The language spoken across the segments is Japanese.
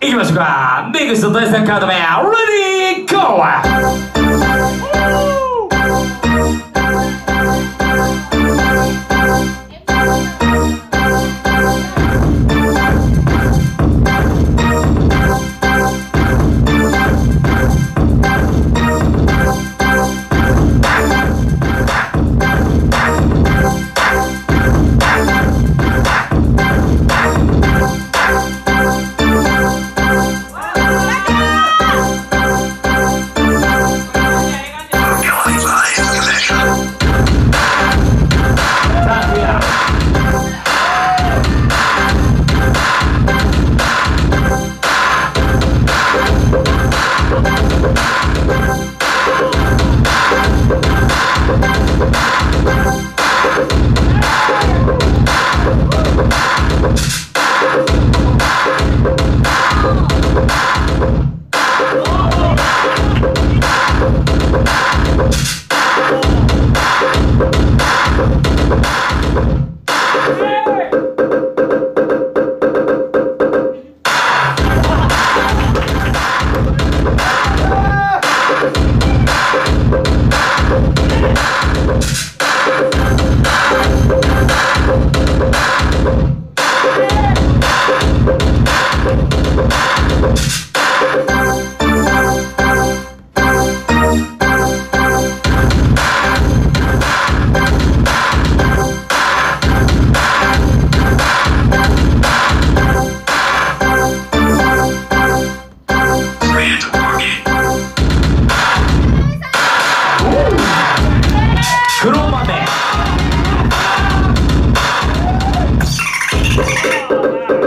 行きましょうか。ネクスト対戦カード目レディーゴー。Wow.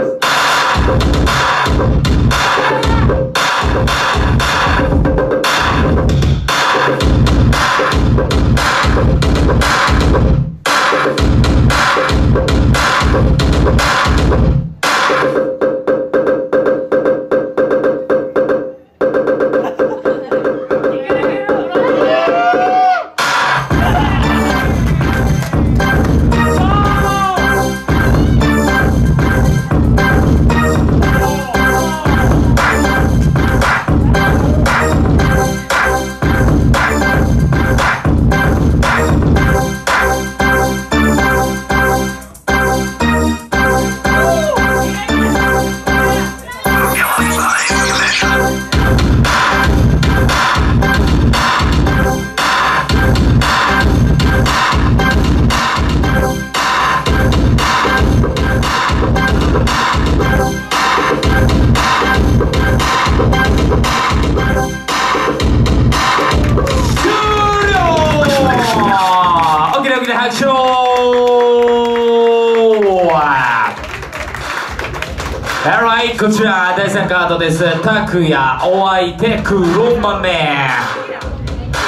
Alright こちら第3カードです。拓也お相手黒豆。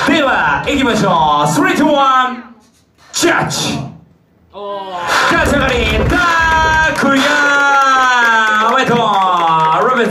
では行きましょう。3 2 1ジャッジ勝ち上がり拓也